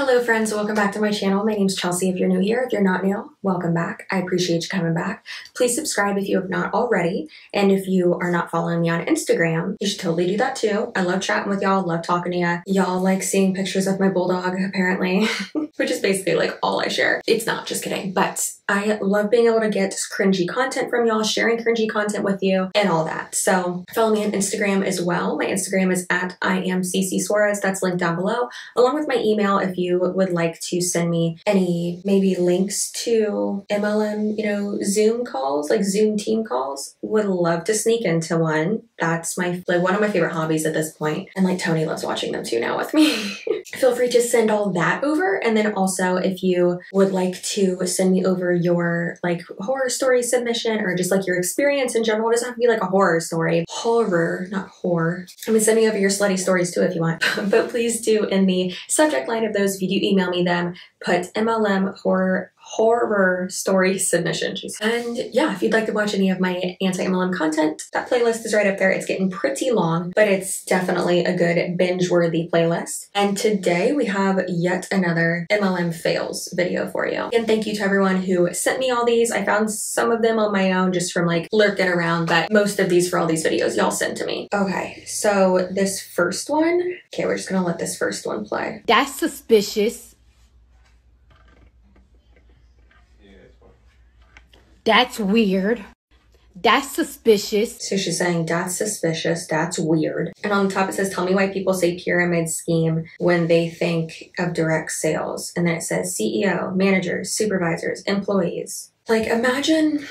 Hello friends, welcome back to my channel. My name's Chelsea if you're new here. If you're not new, welcome back. I appreciate you coming back. Please subscribe if you have not already. And if you are not following me on Instagram, you should totally do that too. I love chatting with y'all, love talking to you. Y'all like seeing pictures of my bulldog apparently, which is basically like all I share. It's not, just kidding. But I love being able to get cringy content from y'all, sharing cringy content with you and all that. So follow me on Instagram as well. My Instagram is at I am CC Suarez. That's linked down below, along with my email if you would like to send me any maybe links to MLM, you know, Zoom calls, like Zoom team calls, would love to sneak into one. That's my like one of my favorite hobbies at this point. And like Tony loves watching them too now with me. Feel free to send all that over. And then also if you would like to send me over your like horror story submission or just like your experience in general, it doesn't have to be like a horror story. Horror, not horror. I mean, send me over your slutty stories too if you want. but please do in the subject line of those if you do email me them, put MLM horror horror story submission. And yeah, if you'd like to watch any of my anti-MLM content, that playlist is right up there. It's getting pretty long, but it's definitely a good binge-worthy playlist. And today we have yet another MLM fails video for you. And thank you to everyone who sent me all these. I found some of them on my own just from like lurking around, but most of these for all these videos y'all sent to me. Okay, so this first one, okay, we're just gonna let this first one play. That's suspicious. That's weird. That's suspicious. So she's saying that's suspicious, that's weird. And on the top it says, tell me why people say pyramid scheme when they think of direct sales. And then it says CEO, managers, supervisors, employees. Like imagine,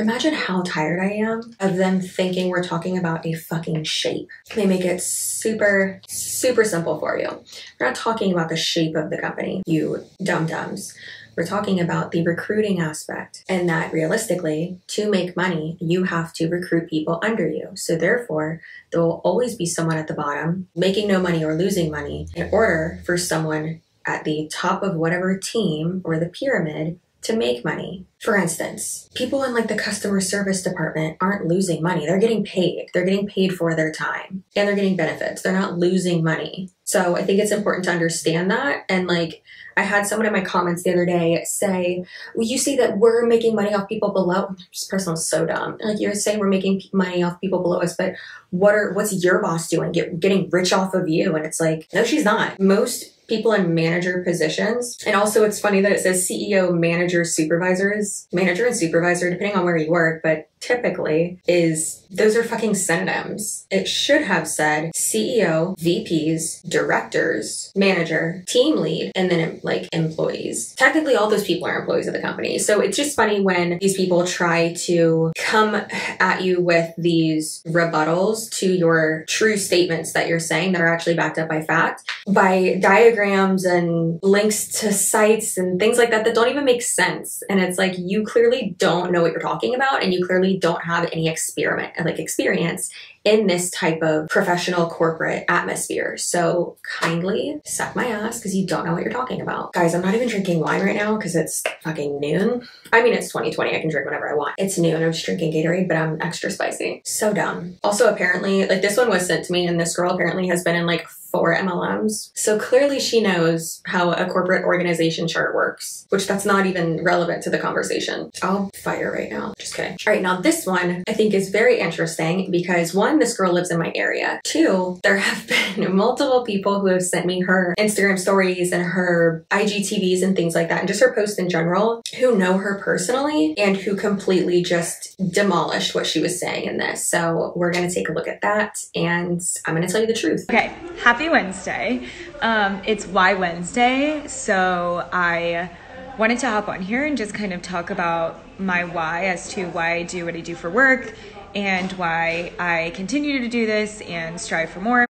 imagine how tired I am of them thinking we're talking about a fucking shape. They make it super, super simple for you. We're not talking about the shape of the company, you dum-dums. We're talking about the recruiting aspect, and that realistically, to make money, you have to recruit people under you. So, therefore, there will always be someone at the bottom making no money or losing money in order for someone at the top of whatever team or the pyramid to make money. For instance, people in like the customer service department aren't losing money. They're getting paid. They're getting paid for their time and they're getting benefits. They're not losing money. So I think it's important to understand that. And like, I had someone in my comments the other day say, well, you say that we're making money off people below. This person was so dumb. Like you're saying we're making money off people below us, but what are, what's your boss doing? Get, getting rich off of you? And it's like, no, she's not. Most people in manager positions. And also it's funny that it says CEO, manager, supervisors, manager and supervisor, depending on where you work, but typically is those are fucking synonyms. It should have said CEO, VPs, directors, manager, team lead, and then like employees. Technically, all those people are employees of the company. So it's just funny when these people try to come at you with these rebuttals to your true statements that you're saying that are actually backed up by fact by diagrams and links to sites and things like that that don't even make sense. And it's like you clearly don't know what you're talking about and you clearly don't have any experiment like experience in this type of professional corporate atmosphere. So kindly suck my ass because you don't know what you're talking about. Guys, I'm not even drinking wine right now because it's fucking noon. I mean, it's 2020. I can drink whatever I want. It's noon. I'm just drinking Gatorade, but I'm extra spicy. So dumb. Also, apparently, like this one was sent to me and this girl apparently has been in like for MLMs. So clearly she knows how a corporate organization chart works, which that's not even relevant to the conversation. I'll fire right now. Just kidding. All right, now this one I think is very interesting because one, this girl lives in my area. Two, there have been multiple people who have sent me her Instagram stories and her IGTVs and things like that, and just her posts in general, who know her personally and who completely just demolished what she was saying in this. So we're gonna take a look at that and I'm gonna tell you the truth. Okay, happy happy Wednesday. Um, it's Why Wednesday, so I wanted to hop on here and just kind of talk about my why as to why I do what I do for work and why I continue to do this and strive for more.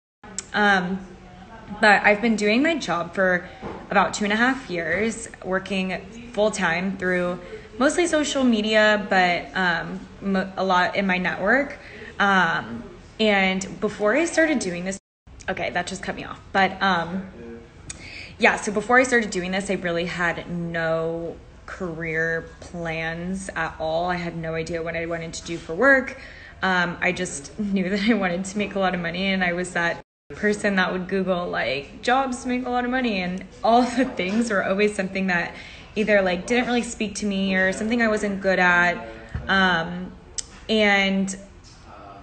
Um, but I've been doing my job for about two and a half years, working full time through mostly social media, but um, a lot in my network. Um, and before I started doing this, okay, that just cut me off. But um, yeah, so before I started doing this, I really had no career plans at all. I had no idea what I wanted to do for work. Um, I just knew that I wanted to make a lot of money, and I was that person that would Google like jobs to make a lot of money, and all the things were always something that either like didn't really speak to me or something I wasn't good at. Um, and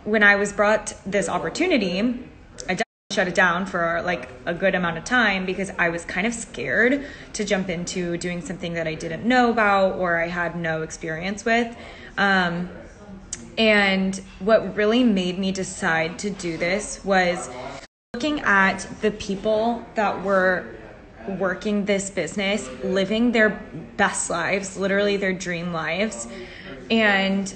when I was brought this opportunity, shut it down for like a good amount of time because I was kind of scared to jump into doing something that I didn't know about or I had no experience with. Um, and what really made me decide to do this was looking at the people that were working this business, living their best lives, literally their dream lives, and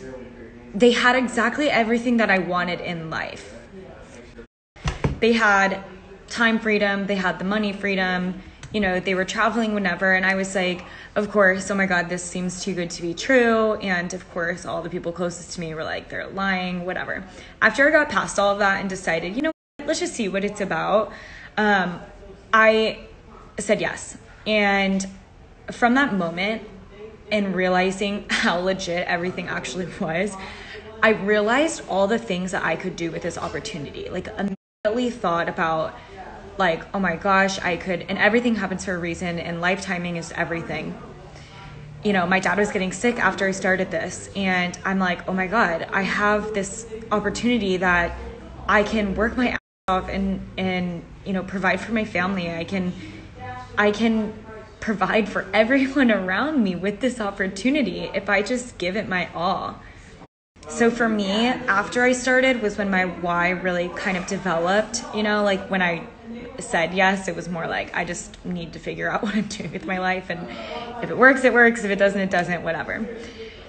they had exactly everything that I wanted in life. They had time freedom, they had the money freedom, you know, they were traveling whenever. And I was like, of course, oh my God, this seems too good to be true. And of course, all the people closest to me were like, they're lying, whatever. After I got past all of that and decided, you know, let's just see what it's about, um, I said yes. And from that moment, and realizing how legit everything actually was, I realized all the things that I could do with this opportunity. Like, immediately thought about, like, oh my gosh, I could, and everything happens for a reason, and life timing is everything. You know, my dad was getting sick after I started this, and I'm like, oh my God, I have this opportunity that I can work my ass off and, and, you know, provide for my family. I can, I can provide for everyone around me with this opportunity if I just give it my all. So for me, after I started was when my why really kind of developed. You know, like when I said yes, it was more like I just need to figure out what I'm doing with my life. And if it works, it works. If it doesn't, it doesn't, whatever.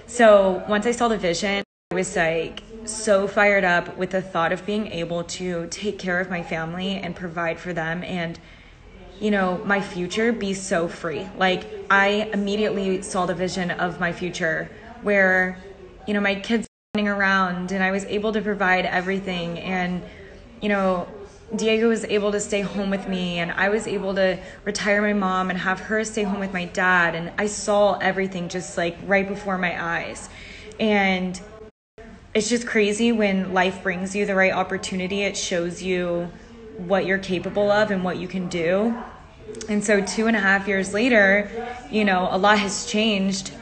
So once I saw the vision, I was like so fired up with the thought of being able to take care of my family and provide for them and you know, my future be so free. Like I immediately saw the vision of my future where, you know, my kids running around and I was able to provide everything and, you know, Diego was able to stay home with me and I was able to retire my mom and have her stay home with my dad and I saw everything just like right before my eyes. And it's just crazy when life brings you the right opportunity. It shows you what you're capable of and what you can do. And so, two and a half years later, you know, a lot has changed.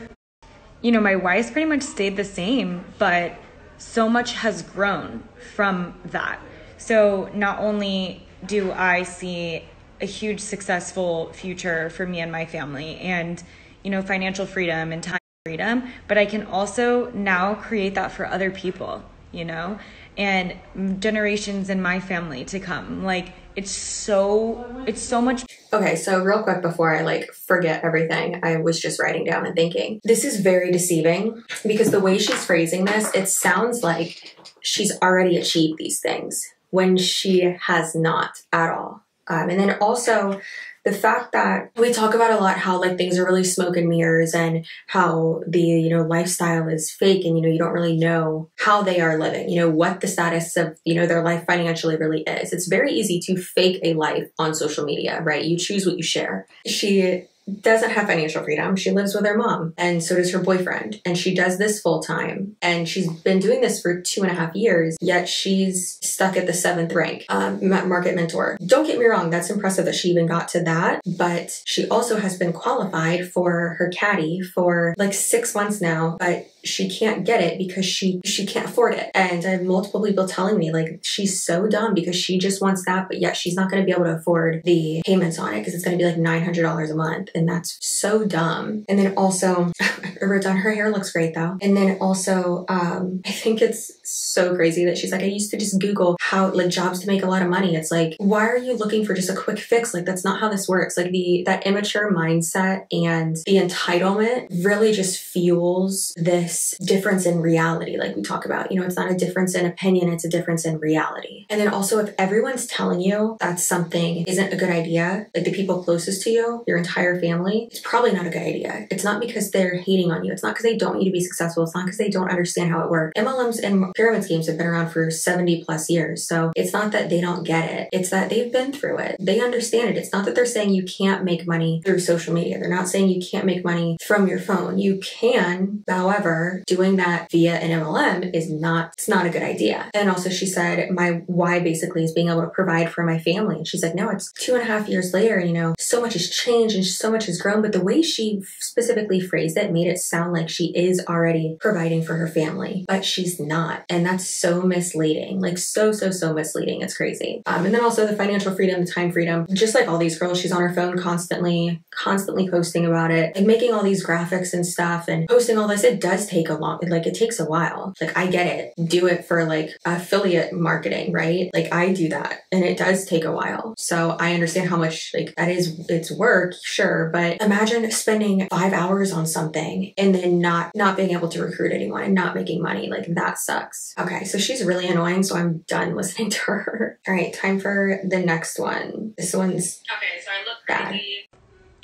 You know, my wife's pretty much stayed the same, but so much has grown from that. So, not only do I see a huge successful future for me and my family and, you know, financial freedom and time freedom, but I can also now create that for other people, you know? and generations in my family to come. Like it's so it's so much Okay, so real quick before I like forget everything, I was just writing down and thinking. This is very deceiving because the way she's phrasing this, it sounds like she's already achieved these things when she has not at all. Um, and then also the fact that we talk about a lot how like things are really smoke and mirrors and how the you know lifestyle is fake and you know you don't really know how they are living you know what the status of you know their life financially really is. It's very easy to fake a life on social media right? You choose what you share. She doesn't have financial freedom. She lives with her mom, and so does her boyfriend. And she does this full time. And she's been doing this for two and a half years, yet she's stuck at the seventh rank um, market mentor. Don't get me wrong, that's impressive that she even got to that. But she also has been qualified for her caddy for like six months now. But she can't get it because she she can't afford it. And I have multiple people telling me like she's so dumb because she just wants that, but yet she's not going to be able to afford the payments on it because it's going to be like nine hundred dollars a month, and that's so dumb. And then also, I wrote down her hair looks great though. And then also, um, I think it's so crazy that she's like I used to just Google how like jobs to make a lot of money. It's like why are you looking for just a quick fix? Like that's not how this works. Like the that immature mindset and the entitlement really just fuels this difference in reality, like we talk about. You know, it's not a difference in opinion, it's a difference in reality. And then also, if everyone's telling you that something isn't a good idea, like the people closest to you, your entire family, it's probably not a good idea. It's not because they're hating on you. It's not because they don't want you to be successful. It's not because they don't understand how it works. MLMs and pyramid schemes have been around for 70 plus years. So it's not that they don't get it. It's that they've been through it. They understand it. It's not that they're saying you can't make money through social media. They're not saying you can't make money from your phone. You can. However, doing that via an MLM is not, it's not a good idea. And also she said, my why basically is being able to provide for my family. And she's like, no, it's two and a half years later, you know, so much has changed and so much has grown. But the way she specifically phrased it made it sound like she is already providing for her family, but she's not. And that's so misleading. Like so, so, so misleading. It's crazy. Um, and then also the financial freedom, the time freedom, just like all these girls, she's on her phone constantly, constantly posting about it and making all these graphics and stuff and posting all this. It does take a long, like it takes a while. Like I get it. Do it for like affiliate marketing, right? Like I do that and it does take a while. So I understand how much like that is, it's work, sure. But imagine spending five hours on something and then not, not being able to recruit anyone and not making money. Like that sucks. Okay. So she's really annoying. So I'm done listening to her. All right. Time for the next one. This one's Okay, so I look Bad. crazy.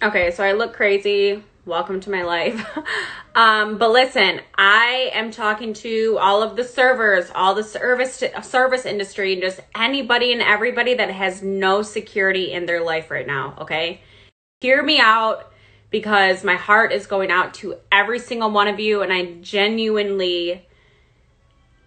Okay, so I look crazy. Welcome to my life. um, but listen, I am talking to all of the servers, all the service service industry, and just anybody and everybody that has no security in their life right now. Okay, hear me out because my heart is going out to every single one of you, and I genuinely.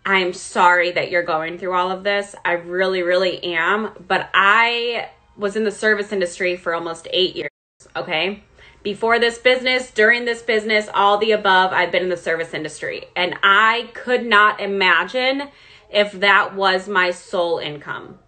I'm sorry that you're going through all of this. I really, really am. But I was in the service industry for almost eight years, okay? Before this business, during this business, all the above, I've been in the service industry. And I could not imagine if that was my sole income.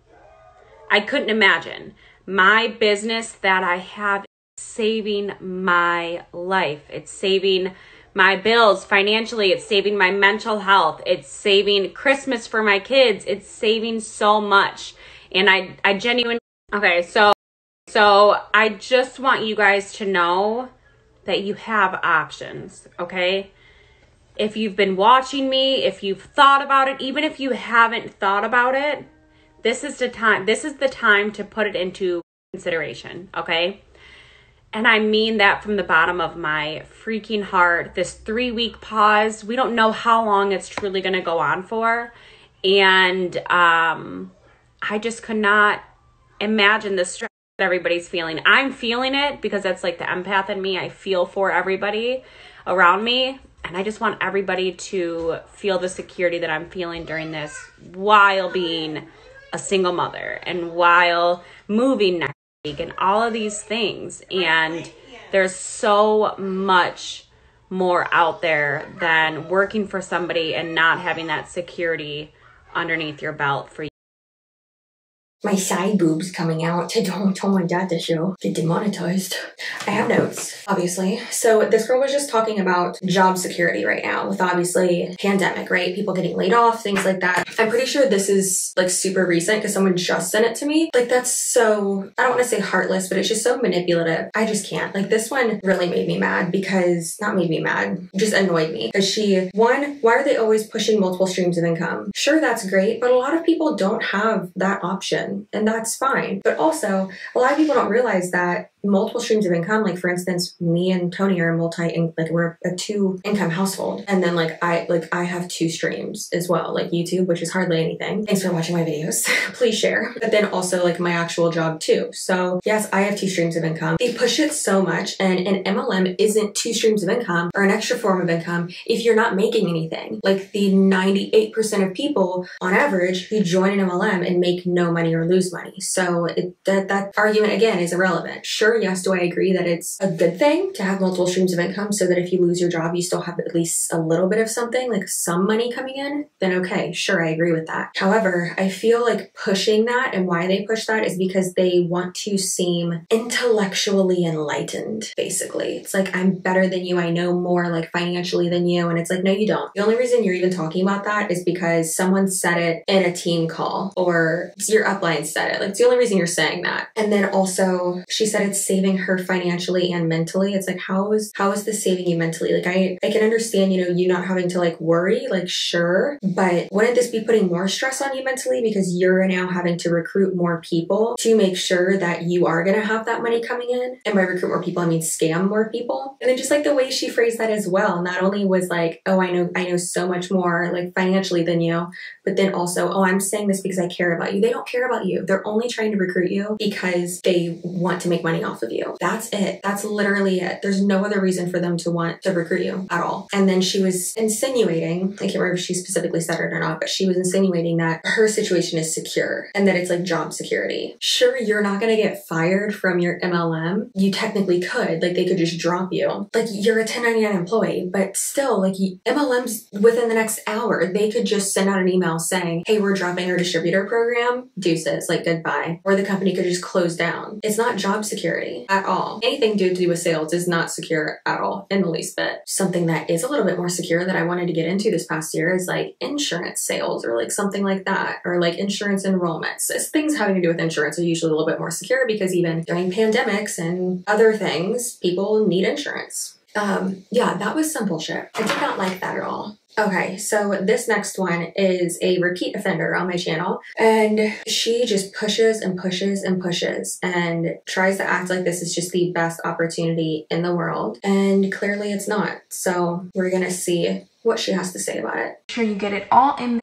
I couldn't imagine. My business that I have saving my life. It's saving my bills financially. It's saving my mental health. It's saving Christmas for my kids. It's saving so much. And I, I genuinely, okay, so, so I just want you guys to know that you have options, okay? If you've been watching me, if you've thought about it, even if you haven't thought about it, this is the time, this is the time to put it into consideration, okay? And I mean that from the bottom of my freaking heart. This three week pause, we don't know how long it's truly going to go on for. And um, I just could not imagine the stress that everybody's feeling. I'm feeling it because that's like the empath in me. I feel for everybody around me. And I just want everybody to feel the security that I'm feeling during this while being a single mother and while moving next and all of these things. And there's so much more out there than working for somebody and not having that security underneath your belt for. My side boobs coming out. I don't, don't to show. Get demonetized. I have notes, obviously. So this girl was just talking about job security right now with obviously pandemic, right? People getting laid off, things like that. I'm pretty sure this is like super recent because someone just sent it to me. Like that's so, I don't want to say heartless, but it's just so manipulative. I just can't. Like this one really made me mad because, not made me mad, just annoyed me. Because she, one, why are they always pushing multiple streams of income? Sure, that's great, but a lot of people don't have that option and that's fine. But also, a lot of people don't realize that multiple streams of income, like for instance, me and Tony are multi, like we're a two income household. And then like I, like I have two streams as well, like YouTube, which is hardly anything. Thanks for watching my videos. Please share. But then also like my actual job too. So yes, I have two streams of income. They push it so much and an MLM isn't two streams of income or an extra form of income if you're not making anything. Like the 98% of people on average who join an MLM and make no money or lose money. So it, that, that argument again is irrelevant. Sure, yes, do I agree that it's a good thing to have multiple streams of income so that if you lose your job, you still have at least a little bit of something, like some money coming in? Then okay, sure, I agree with that. However, I feel like pushing that and why they push that is because they want to seem intellectually enlightened, basically. It's like, I'm better than you, I know more, like financially than you. And it's like, no, you don't. The only reason you're even talking about that is because someone said it in a team call or your upline said it. Like, it's the only reason you're saying that. And then also, she said it's saving her financially and mentally. It's like how is how is this saving you mentally? Like I I can understand, you know, you not having to like worry, like sure, but wouldn't this be putting more stress on you mentally because you're now having to recruit more people to make sure that you are going to have that money coming in? And by recruit more people, I mean scam more people. And then just like the way she phrased that as well, not only was like, "Oh, I know I know so much more like financially than you," but then also, "Oh, I'm saying this because I care about you." They don't care about you. They're only trying to recruit you because they want to make money off of you. That's it. That's literally it. There's no other reason for them to want to recruit you at all. And then she was insinuating, I can't remember if she specifically said it or not, but she was insinuating that her situation is secure and that it's like job security. Sure, you're not going to get fired from your MLM. You technically could. Like they could just drop you. Like you're a 1099 employee, but still, like MLMs within the next hour, they could just send out an email saying, hey, we're dropping our distributor program. Deuces, like goodbye. Or the company could just close down. It's not job security at all. Anything to do with sales is not secure at all in the least bit. Something that is a little bit more secure that I wanted to get into this past year is like insurance sales or like something like that, or like insurance enrollments. Things having to do with insurance are usually a little bit more secure because even during pandemics and other things, people need insurance. Um, yeah, that was some bullshit. I did not like that at all. Okay, so this next one is a repeat offender on my channel, and she just pushes and pushes and pushes and tries to act like this is just the best opportunity in the world, and clearly it's not. So we're gonna see what she has to say about it. sure you get it all in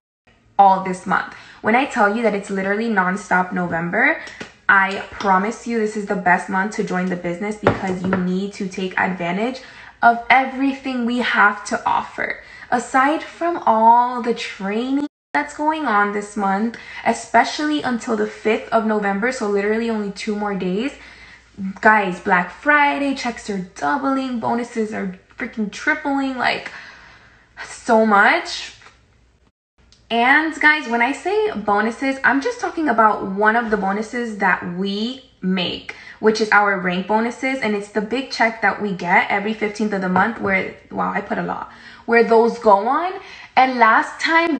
all this month. When I tell you that it's literally nonstop November, I promise you this is the best month to join the business because you need to take advantage of everything we have to offer. Aside from all the training that's going on this month, especially until the 5th of November, so literally only two more days. Guys, Black Friday checks are doubling, bonuses are freaking tripling, like so much. And guys, when I say bonuses, I'm just talking about one of the bonuses that we make, which is our rank bonuses. And it's the big check that we get every 15th of the month where, wow, I put a lot, where those go on. And last time,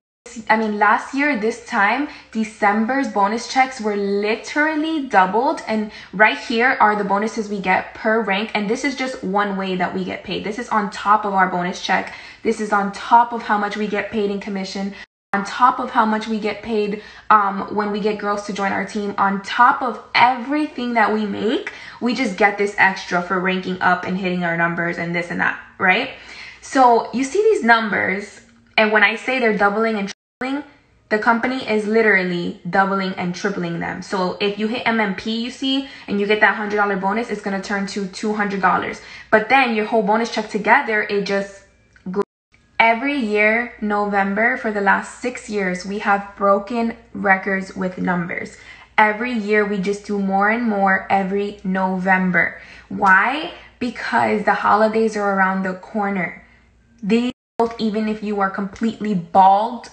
I mean, last year, this time, December's bonus checks were literally doubled. And right here are the bonuses we get per rank. And this is just one way that we get paid. This is on top of our bonus check. This is on top of how much we get paid in commission on top of how much we get paid um, when we get girls to join our team, on top of everything that we make, we just get this extra for ranking up and hitting our numbers and this and that, right? So you see these numbers, and when I say they're doubling and tripling, the company is literally doubling and tripling them. So if you hit MMP, you see, and you get that $100 bonus, it's gonna turn to $200. But then your whole bonus check together, it just Every year, November, for the last six years, we have broken records with numbers. Every year, we just do more and more every November. Why? Because the holidays are around the corner. These, even if you are completely bald,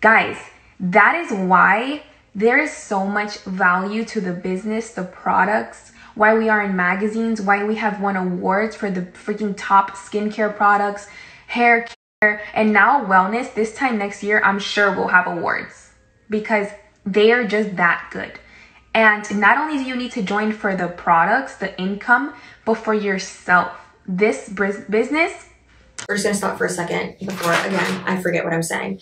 guys, that is why there is so much value to the business, the products, why we are in magazines, why we have won awards for the freaking top skincare products, hair care, and now wellness. This time next year i'm sure we'll have awards because they are just that good. And not only do you need to join for the products the income but for yourself. This business we're just to stop for a second before again i forget what i'm saying.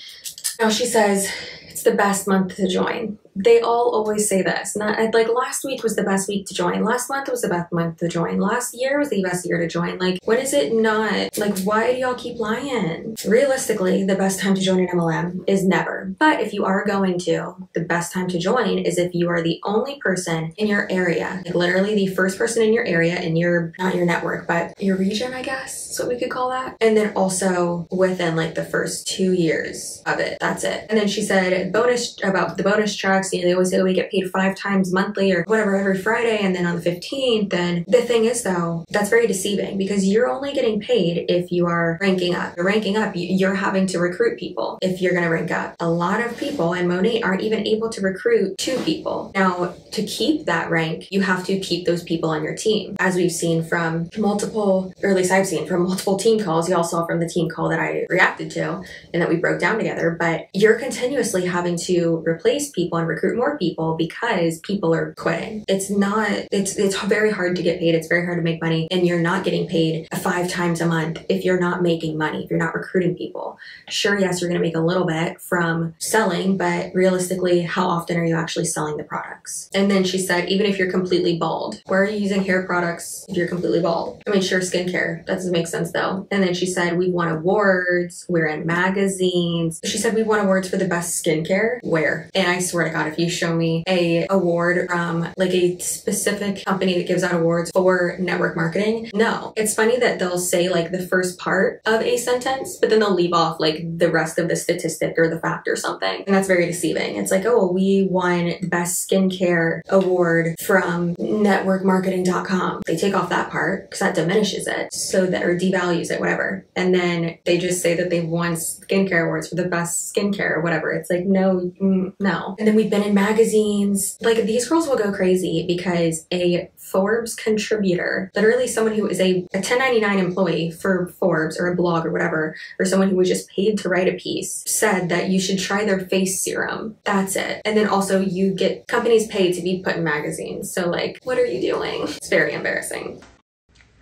Now she says it's the best month to join they all always say this. Like last week was the best week to join. Last month was the best month to join. Last year was the best year to join. Like, when is it not? Like, why do y'all keep lying? Realistically, the best time to join an MLM is never. But if you are going to, the best time to join is if you are the only person in your area, like literally the first person in your area in your, not your network, but your region, I guess, is what we could call that. And then also within like the first two years of it. That's it. And then she said bonus about the bonus tracks you know, they always say we get paid five times monthly or whatever every Friday and then on the 15th. And the thing is though, that's very deceiving because you're only getting paid if you are ranking up. You're ranking up, you're having to recruit people if you're going to rank up. A lot of people in Monat aren't even able to recruit two people. Now, to keep that rank, you have to keep those people on your team. As we've seen from multiple, or at least I've seen from multiple team calls, you all saw from the team call that I reacted to and that we broke down together, but you're continuously having to replace people and recruit more people because people are quitting. It's not, it's, it's very hard to get paid. It's very hard to make money and you're not getting paid five times a month if you're not making money, if you're not recruiting people. Sure, yes, you're going to make a little bit from selling, but realistically, how often are you actually selling the products? And then she said, even if you're completely bald, where are you using hair products if you're completely bald? I mean, sure, skincare. That doesn't make sense though. And then she said, we won awards, we're in magazines. She said, we won awards for the best skincare. Where? And I swear to God, if you show me a award from like a specific company that gives out awards for network marketing, no. It's funny that they'll say like the first part of a sentence, but then they'll leave off like the rest of the statistic or the fact or something. And that's very deceiving. It's like, oh, we won the best skincare award from networkmarketing.com. They take off that part because that diminishes it so that or devalues it, whatever. And then they just say that they've won skincare awards for the best skincare or whatever. It's like, no, mm, no. And then we've been in magazines. Like these girls will go crazy because a Forbes contributor, literally someone who is a, a 1099 employee for Forbes or a blog or whatever, or someone who was just paid to write a piece, said that you should try their face serum. That's it. And then also you get companies paid to be put in magazines. So like, what are you doing? It's very embarrassing.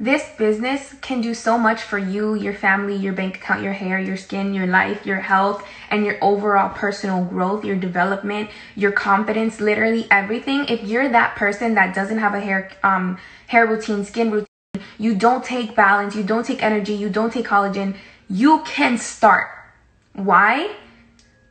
This business can do so much for you, your family, your bank account, your hair, your skin, your life, your health, and your overall personal growth, your development, your confidence, literally everything. If you're that person that doesn't have a hair um hair routine, skin routine, you don't take balance, you don't take energy, you don't take collagen, you can start. Why?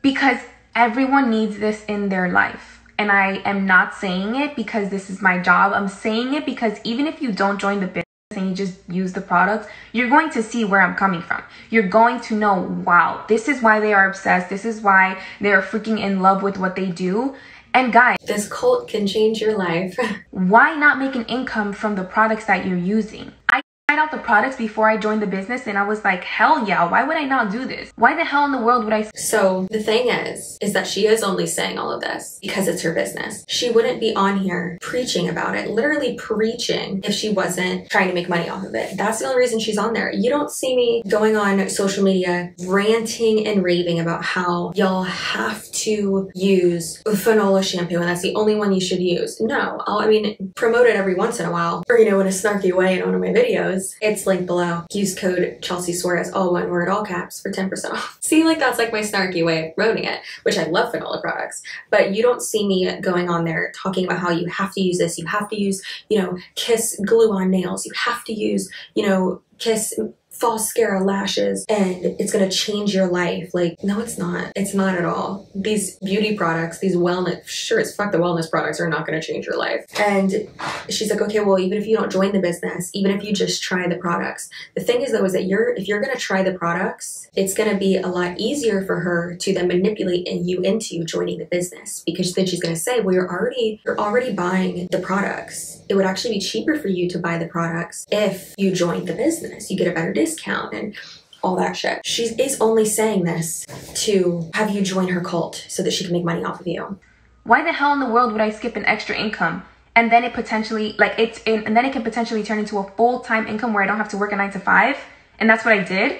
Because everyone needs this in their life. And I am not saying it because this is my job. I'm saying it because even if you don't join the business, and you just use the products, you're going to see where I'm coming from. You're going to know, wow, this is why they are obsessed. This is why they are freaking in love with what they do. And guys, this cult can change your life. why not make an income from the products that you're using? I tried out the products before I joined the business and I was like, hell yeah, why would I not do this? Why the hell in the world would I? So the thing is, is that she is only saying all of this because it's her business. She wouldn't be on here preaching about it, literally preaching if she wasn't trying to make money off of it. That's the only reason she's on there. You don't see me going on social media ranting and raving about how y'all have to use Fanola shampoo and that's the only one you should use. No, I'll, I mean, promote it every once in a while or, you know, in a snarky way in one of my videos it's linked below. Use code Chelsea Suarez, all one word, all caps for 10% off. See, like that's like my snarky way of promoting it, which I love Fanola products. But you don't see me going on there talking about how you have to use this, you have to use, you know, kiss glue on nails, you have to use, you know, kiss Falscara lashes and it's going to change your life. Like, no, it's not. It's not at all. These beauty products, these wellness, sure as fuck, the wellness products are not going to change your life. And she's like, okay, well, even if you don't join the business, even if you just try the products, the thing is though, is that you're, if you're going to try the products, it's going to be a lot easier for her to then manipulate and you into joining the business because then she's going to say, well, you're already, you're already buying the products. It would actually be cheaper for you to buy the products if you joined the business. You get a better discount discount and all that shit. She is only saying this to have you join her cult so that she can make money off of you. Why the hell in the world would I skip an extra income? And then it potentially, like, it's, in, and then it can potentially turn into a full time income where I don't have to work a nine to five. And that's what I did.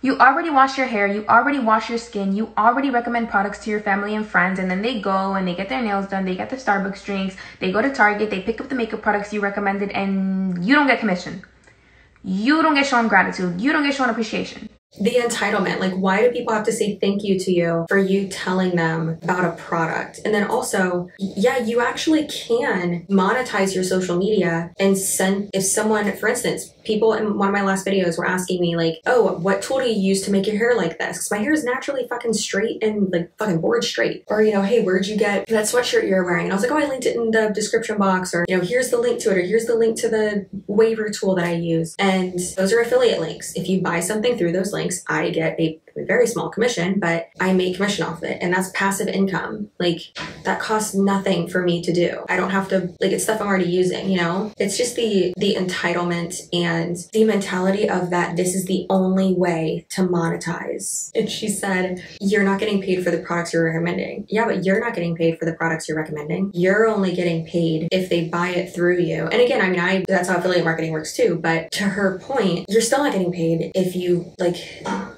You already wash your hair, you already wash your skin, you already recommend products to your family and friends, and then they go and they get their nails done, they get the Starbucks drinks, they go to Target, they pick up the makeup products you recommended, and you don't get commission you don't get shown gratitude. You don't get shown appreciation the entitlement. Like why do people have to say thank you to you for you telling them about a product? And then also yeah you actually can monetize your social media and send if someone for instance people in one of my last videos were asking me like oh what tool do you use to make your hair like this? Because my hair is naturally fucking straight and like fucking board straight. Or you know hey where'd you get that sweatshirt you're wearing? And i was like oh i linked it in the description box or you know here's the link to it or here's the link to the waver tool that i use. And those are affiliate links. If you buy something through those links links, I get a very small commission, but I make commission off of it. And that's passive income. Like that costs nothing for me to do. I don't have to like it's stuff I'm already using, you know? It's just the the entitlement and the mentality of that this is the only way to monetize. And she said, You're not getting paid for the products you're recommending. Yeah, but you're not getting paid for the products you're recommending. You're only getting paid if they buy it through you. And again, I mean I that's how affiliate marketing works too. But to her point, you're still not getting paid if you like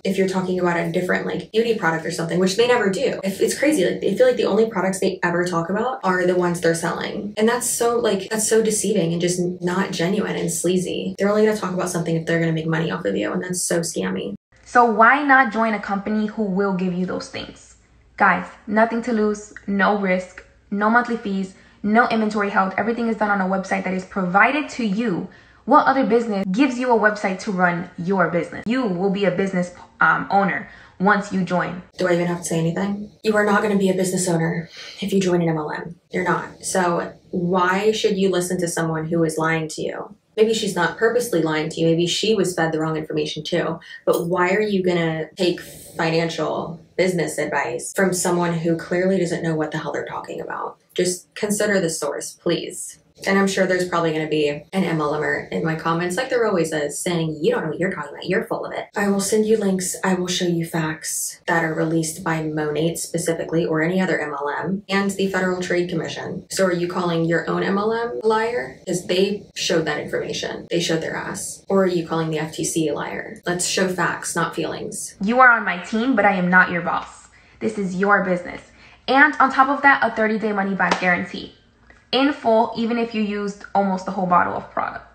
if you're talking about a different like beauty product or something, which they never do. If it's crazy, like they feel like the only products they ever talk about are the ones they're selling. And that's so like that's so deceiving and just not genuine and sleazy. They're only gonna talk about something if they're gonna make money off of you, and that's so scammy. So why not join a company who will give you those things? Guys, nothing to lose, no risk, no monthly fees, no inventory held. Everything is done on a website that is provided to you. What other business gives you a website to run your business? You will be a business um, owner once you join. Do I even have to say anything? You are not going to be a business owner if you join an MLM. You're not. So why should you listen to someone who is lying to you? Maybe she's not purposely lying to you. Maybe she was fed the wrong information too. But why are you going to take financial business advice from someone who clearly doesn't know what the hell they're talking about? Just consider the source, please. And I'm sure there's probably going to be an MLMer in my comments, like there always is, saying, You don't know what you're talking about. You're full of it. I will send you links. I will show you facts that are released by Monat specifically or any other MLM and the Federal Trade Commission. So are you calling your own MLM a liar? Because they showed that information. They showed their ass. Or are you calling the FTC a liar? Let's show facts, not feelings. You are on my team, but I am not your boss. This is your business. And on top of that, a 30 day money back guarantee in full, even if you used almost the whole bottle of product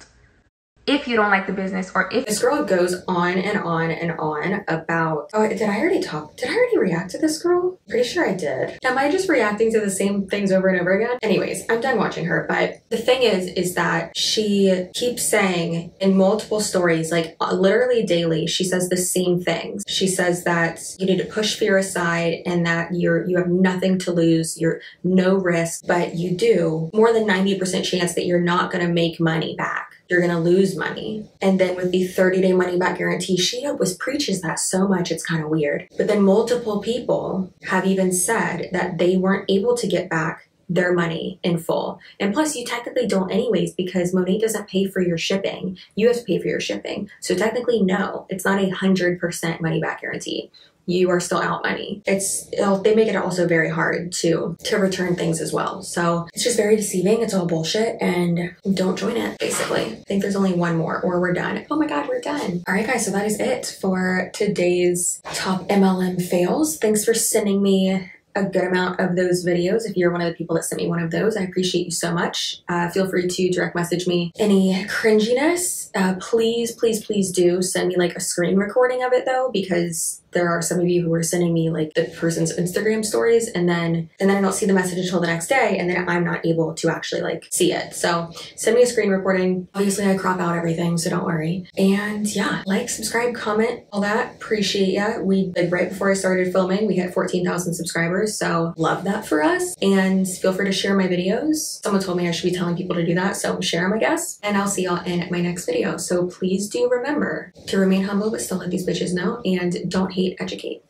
if you don't like the business or if this girl goes on and on and on about oh did i already talk did i already react to this girl? Pretty sure i did. Am i just reacting to the same things over and over again? Anyways i'm done watching her but the thing is is that she keeps saying in multiple stories like uh, literally daily she says the same things. She says that you need to push fear aside and that you're you have nothing to lose you're no risk but you do. More than 90% chance that you're not going to make money back you're going to lose money. And then with the 30 day money back guarantee, she was preaches that so much, it's kind of weird. But then multiple people have even said that they weren't able to get back their money in full. And plus, you technically don't, anyways, because Monat doesn't pay for your shipping. You have to pay for your shipping. So, technically, no, it's not a 100% money back guarantee you are still out money. It's they make it also very hard to to return things as well. So it's just very deceiving. It's all bullshit, and don't join it. Basically, I think there's only one more, or we're done. Oh my god, we're done. All right, guys. So that is it for today's top MLM fails. Thanks for sending me a good amount of those videos. If you're one of the people that sent me one of those, I appreciate you so much. Uh, feel free to direct message me any cringiness. Uh, please, please, please do send me like a screen recording of it though, because there are some of you who are sending me like the person's Instagram stories and then and then I don't see the message until the next day and then I'm not able to actually like see it. So send me a screen recording. Obviously I crop out everything, so don't worry. And yeah, like, subscribe, comment, all that. Appreciate ya. We like right before I started filming, we hit 14,000 subscribers. So love that for us. And feel free to share my videos. Someone told me I should be telling people to do that, so share them, I guess. And I'll see y'all in my next video. So please do remember to remain humble but still let these bitches know and don't hate, educate.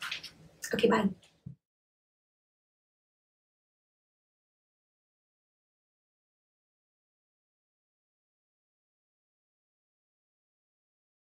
Okay, bye.